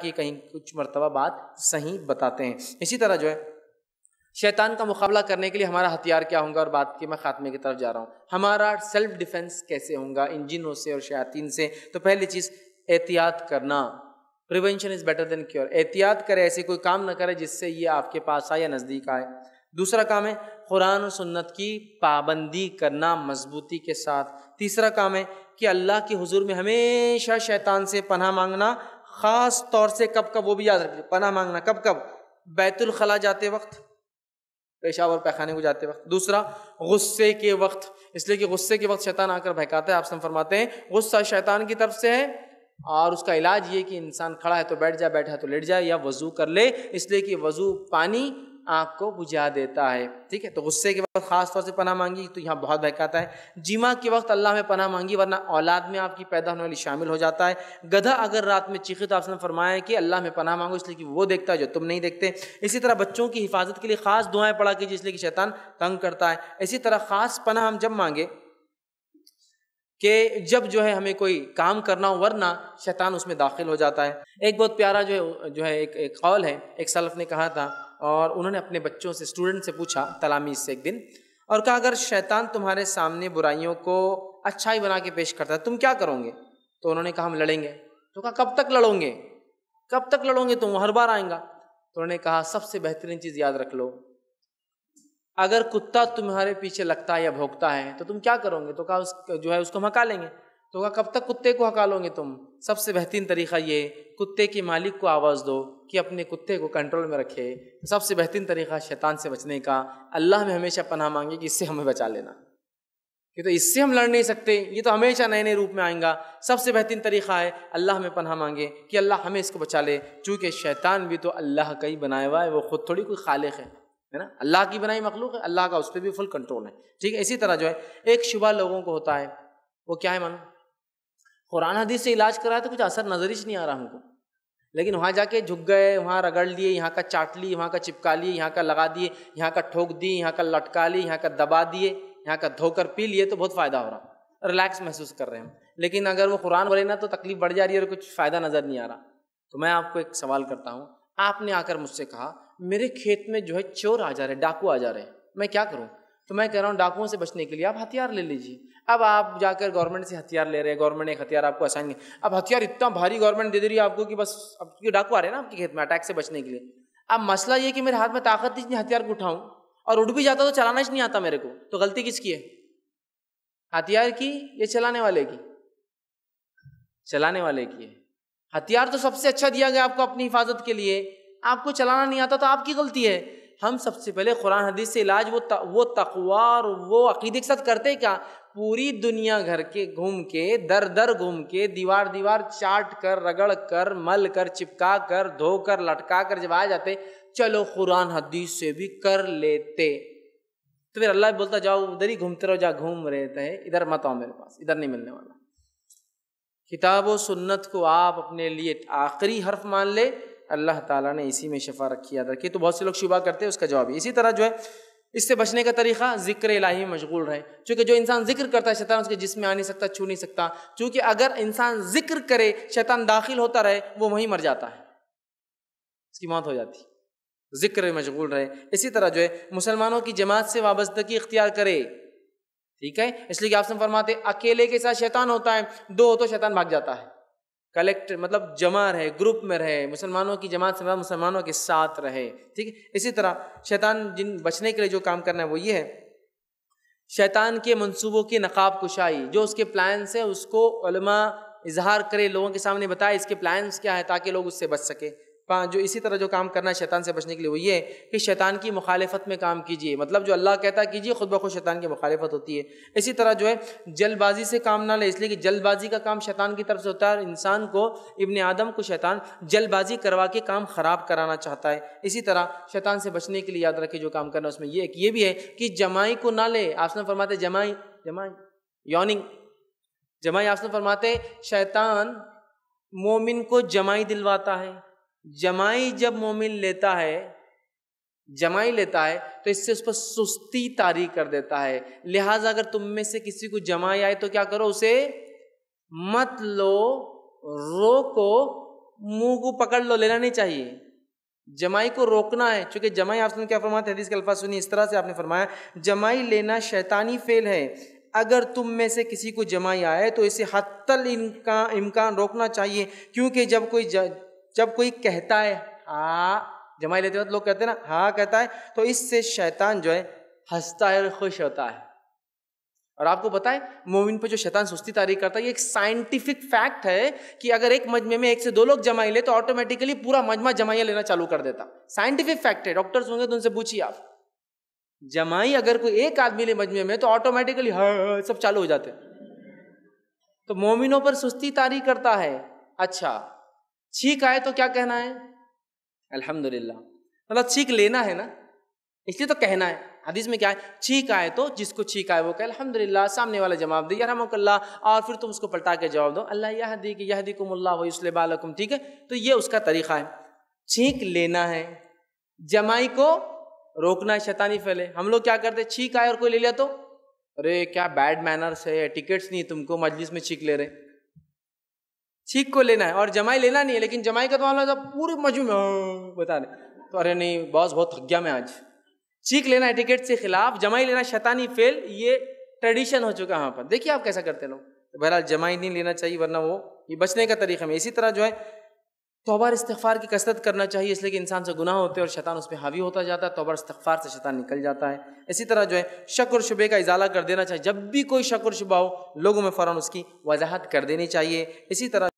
کہ کہیں کچھ مرتبہ بات صحیح بتاتے ہیں۔ اسی طرح جو ہے، شیطان کا مقابلہ کرنے کے لیے ہمارا ہتھیار کیا ہوں گا اور بات کی میں خاتمے کی طرف جا رہا ہوں۔ ہمارا سیلف ڈیفنس کیسے ہوں گا؟ ان جنوں سے اور شیاطین سے۔ تو پہلی چیز، احتیاط کرنا۔ Prevention is better than cure احتیاط کرے، ایسے کوئی کام نہ کرے جس سے یہ آپ کے پاس آئے یا نزدیک آئے۔ دوسرا کام ہے، قرآن و سنت کی پابندی کرنا، مضبوطی کے ساتھ۔ تیسرا کام ہے کہ اللہ کے حضور میں ہمیشہ شیطان سے پناہ مانگنا۔ خاص طور سے کب کب وہ بھی یاد رکھے پناہ مانگنا، کب کب؟ بیت الخلاء جاتے وقت، پیشاب اور پیخانے کو جاتے وقت۔ دوسرا، غصے کے وقت، اس لیے کہ غصے کے وقت شیطان آ کر بہکاتا ہے، آپ سم فرماتے ہیں، غصہ شیطان کی طرف سے ہے، اور اس کا علاج یہ کہ انسان کھڑا ہے تو بیٹھ جائے، بیٹھا ہے تو لیٹ جائے، یا وضو کر لے۔ اس لیے کہ وضو پانی آنکھ کو بجھا دیتا ہے۔ ٹھیک ہے، تو غصے کے وقت خاص طور سے پناہ مانگی تو یہاں بہت بہکاتا ہے۔ جمعہ کے وقت اللہ میں پناہ مانگی ورنہ اولاد میں آپ کی پیدا ہونے والی شامل ہو جاتا ہے۔ گدھا اگر رات میں چیخے تو آپ نے فرمایا کہ اللہ میں پناہ مانگو، اس لیے کہ وہ دیکھتا ہے جو تم نہیں دیکھتے۔ اسی طرح بچوں کی حفاظت کے لیے خاص دعائیں پڑھا کیجیے اس لیے کہ شیطان تنگ کرتا ہے۔ اسی طرح خاص پناہ ہم جب مانگے کہ جب جو ہے ہمیں کوئی کام کرنا ہو، ورنہ شیطان اس میں داخل ہو جاتا ہے۔ ایک بہت پیارا جو ہے جو ہے ایک ایک قول ہے۔ ایک سلف نے کہا تھا اور انہوں نے اپنے بچوں سے اسٹوڈنٹ سے پوچھا تلامیز سے ایک دن اور کہا، اگر شیطان تمہارے سامنے برائیوں کو اچھائی بنا کے پیش کرتا ہے، تم کیا کرو گے؟ تو انہوں نے کہا، ہم لڑیں گے۔ تو کہا، کب تک لڑو گے؟ کب تک لڑو گے تم؟ ہر بار آئیں گا۔ تو انہوں نے کہا، سب سے بہترین چیز یاد رکھ لو۔ اگر کتا تمہارے پیچھے لگتا ہے یا بھوکتا ہے تو تم کیا کرو گے؟ تو کہا، اس جو ہے، اس کو ہکا لیں گے۔ تو کہا، کب تک کتے کو ہکا لو گے تم؟ سب سے بہترین طریقہ یہ، کتے کے مالک کو آواز دو کہ اپنے کتے کو کنٹرول میں رکھے۔ سب سے بہترین طریقہ شیطان سے بچنے کا۔ اللہ میں ہمیشہ پناہ مانگے کہ اس سے ہمیں بچا لینا۔ کہ تو اس سے ہم لڑ نہیں سکتے، یہ تو ہمیشہ نئے نئے روپ میں آئیں گا۔ سب سے بہترین طریقہ ہے، اللہ میں پناہ مانگے کہ اللہ ہمیں اس کو بچا لے۔ چونکہ شیطان بھی تو اللہ کا ہی بنایا ہوا ہے، وہ خود تھوڑی کوئی خالق ہے ہے نا؟ اللہ کی بنائی مخلوق ہے، اللہ کا اس پہ بھی فل کنٹرول ہے۔ ٹھیک ہے، اسی طرح جو ہے، ایک شبہ لوگوں کو ہوتا ہے، وہ کیا ہے مانو؟ قرآن حدیث سے علاج کرایا تو کچھ اثر نظر ہی نہیں آ رہا ہم کو۔ لیکن وہاں جا کے جھک گئے، وہاں رگڑ لیے، یہاں کا چاٹ لی وہاں کا چپکا لیے، یہاں کا لگا دیے، یہاں کا ٹھوک دی، یہاں کا لٹکا لی یہاں کا دبا دیے، یہاں کا دھو کر پی لیے تو بہت فائدہ ہو رہا۔ ریلیکس محسوس کر رہے ہیں لیکن اگر وہ قرآن بولے نا تو تکلیف بڑھ جا رہی ہے اور کچھ فائدہ نظر نہیں آ رہا۔ تو میں آپ کو ایک سوال کرتا ہوں۔ آپ نے آ کر مجھ سے کہا، میرے کھیت میں جو ہے چور آ جا رہے، ڈاکو آ جا رہے ہیں میں کیا کروں؟ تو میں کہہ رہا ہوں، ڈاکوؤں سے بچنے کے لیے آپ ہتھیار لے لیجیے اب آپ جا کر گورنمنٹ سے ہتھیار لے رہے ہیں گورنمنٹ ایک ہتھیار آپ کو آسان اب ہتھیار اتنا بھاری گورنمنٹ دے دے رہی ہے آپ کو کہ بس اب کیونکہ ڈاکو آ رہے ہیں نا آپ کے کھیت میں اٹیک سے بچنے کے لیے۔ اب مسئلہ یہ کہ میرے ہاتھ میں طاقت نہیں ہتھیار کو اٹھاؤں۔ اور اٹھ بھی جاتا تو چلانا ہی نہیں آتا میرے کو۔ تو غلطی کس کی ہے؟ ہتھیار کی یا چلانے والے کی؟ چلانے والے کی ہے۔ ہتھیار تو سب سے اچھا دیا گیا آپ کو اپنی حفاظت کے لیے۔ آپ کو چلانا نہیں آتا تو آپ کی غلطی ہے۔ ہم سب سے پہلے قرآن حدیث سے علاج، وہ وہ تقوار وہ عقیدے کے ساتھ کرتے کیا؟ پوری دنیا گھر کے گھوم کے، در در گھوم کے، دیوار دیوار چاٹ کر، رگڑ کر، مل کر، چپکا کر، دھو کر، لٹکا کر جب آ جاتے، چلو قرآن حدیث سے بھی کر لیتے۔ تو پھر اللہ بولتا، جاؤ ادھر ہی گھومتے رہو، جا گھوم رہے تھے ادھر مت آؤ میرے پاس، ادھر نہیں ملنے والا۔ کتاب و سنت کو آپ اپنے لیے آخری حرف مان لے اللہ تعالیٰ نے اسی میں شفا رکھی، یاد رکھی تو بہت سے لوگ شبہ کرتے ہیں اس کا جواب۔ ہے اسی طرح جو ہے، اس سے بچنے کا طریقہ ذکر الہی میں مشغول رہے۔ چونکہ جو انسان ذکر کرتا ہے، شیطان اس کے جسم میں آ نہیں سکتا، چھو نہیں سکتا۔ چونکہ اگر انسان ذکر کرے، شیطان داخل ہوتا رہے، وہ وہیں مر جاتا ہے۔ اس کی موت ہو جاتی۔ ذکر میں مشغول رہے۔ اسی طرح جو ہے، مسلمانوں کی جماعت سے وابستگی اختیار کرے۔ ٹھیک ہے؟ اس لیے کہ آپ سے فرماتے اکیلے کے ساتھ شیطان ہوتا ہے، دو ہو تو شیطان بھاگ جاتا ہے۔ کلیکٹ مطلب جمع رہے، گروپ میں رہے، مسلمانوں کی جماعت سے مطلب مسلمانوں کے ساتھ رہے، ٹھیک ہے؟ اسی طرح شیطان جن بچنے کے لیے جو کام کرنا ہے وہ یہ ہے، شیطان کے منصوبوں کی نقاب کشائی، جو اس کے پلانس ہیں، اس کو علماء اظہار کرے، لوگوں کے سامنے بتائے اس کے پلانس کیا ہے تاکہ لوگ اس سے بچ سکے جو اسی طرح جو کام کرنا ہے شیطان سے بچنے کے لیے، وہ یہ ہے کہ شیطان کی مخالفت میں کام کیجیے مطلب جو اللہ کہتا ہے کیجیے خود بخود شیطان کی مخالفت ہوتی ہے۔ اسی طرح جو ہے، جلد بازی سے کام نہ لے، اس لیے کہ جلد بازی کا کام شیطان کی طرف سے ہوتا ہے اور انسان کو، ابن آدم کو شیطان جلد بازی کروا کے کام خراب کرانا چاہتا ہے۔ اسی طرح شیطان سے بچنے کے لیے یاد رکھے جو کام کرنا ہے، اس میں یہ ایک یہ بھی ہے کہ جمائی کو نہ لے۔ آسن فرماتے جمائی جمائی، یوننگ۔ جمائی آسن فرماتے شیطان مومن کو جمائی دلواتا ہے۔ جمائی جب مومن لیتا ہے، جمائی لیتا ہے، تو اس سے اس پر سستی تاری کر دیتا ہے۔ لہٰذا اگر تم میں سے کسی کو جمائی آئے تو کیا کرو اسے؟ مت لو، روکو، منہ کو پکڑ لو، لینا نہیں چاہیے۔ جمائی کو روکنا ہے، چونکہ جمائی آپ نے کیا فرمایا، حدیث کے الفاظ سنی، اس طرح سے آپ نے فرمایا۔ جمائی لینا شیطانی فیل ہے۔ اگر تم میں سے کسی کو جمائی آئے تو اسے حت الامکان، امکان روکنا چاہیے۔ کیونکہ جب کوئی جب کوئی کہتا ہے ہاں جمائی لیتے وقت لوگ کہتے ہیں نا ہاں کہتا ہے، تو اس سے شیطان جو ہے ہنستا ہے اور خوش ہوتا ہے۔ اور آپ کو بتائیں مومن پہ جو شیطان سستی تاریخ کرتا ہے، یہ ایک سائنٹیفک فیکٹ ہے کہ اگر ایک مجمع میں ایک سے دو لوگ جمائی لے تو آٹومیٹیکلی پورا مجمع جمائیاں لینا چالو کر دیتا۔ سائنٹیفک فیکٹ ہے ڈاکٹرز ہوں گے تو ان سے پوچھیے آپ۔ جمائی اگر کوئی ایک آدمی لے مجمع میں تو آٹومیٹیکلی ہاں، سب چالو ہو جاتے۔ تو مومنوں پر سستی تاریخ کرتا ہے۔ اچھا۔ چھینک آئے تو کیا کہنا ہے؟ الحمد للہ مطلب چھینک لینا ہے نا؟ اس لیے تو کہنا ہے۔ حدیث میں کیا ہے؟ چھینک آئے تو جس کو چھینک آئے وہ کہ الحمد للہ سامنے والا جواب دے۔ یرحمک اللہ۔ اور پھر تم اس کو پلٹا کے جواب دو۔ اللہ یہ حدی کہ یہ کم اللہ وسلم بالکم، ٹھیک ہے؟ تو یہ اس کا طریقہ ہے۔ چھینک لینا ہے۔ جمائی کو روکنا ہے، شیطانی پھیلے ہم لوگ کیا کرتے چھینک آئے اور کوئی لے لیا تو؟ ارے، کیا بیڈ مینرس ہے۔ ٹکٹس نہیں، تم کو مجلس میں چھینک لے رہے چھینک کو لینا ہے اور جمائی لینا نہیں ہے، لیکن جمائی کا تو معاملہ پورے مجموع میں بتا دیں تو ارے نہیں باس بہت تھک گیا میں آج۔ چیک لینا ہے ٹکٹ سے خلاف، جمائی لینا، شیطانی فیل یہ ٹریڈیشن ہو چکا وہاں پر۔ دیکھیے آپ کیسا کرتے لوگ۔ بہرحال جمائی نہیں لینا چاہیے، ورنہ وہ یہ بچنے کا طریقہ میں۔ اسی طرح جو ہے توبار استغفار کی کثرت کرنا چاہیے، اس لیے کہ انسان سے گناہ ہوتے ہیں اور شیطان اس پہ حاوی ہوتا جاتا ہے۔ توبار استغفار سے شیطان نکل جاتا ہے۔ اسی طرح جو ہے شک اور شبے کا ازالہ کر دینا چاہیے۔ جب بھی کوئی شک اور شبہ ہو، لوگوں میں فوراً اس کی وضاحت کر دینی چاہیے۔ اسی طرح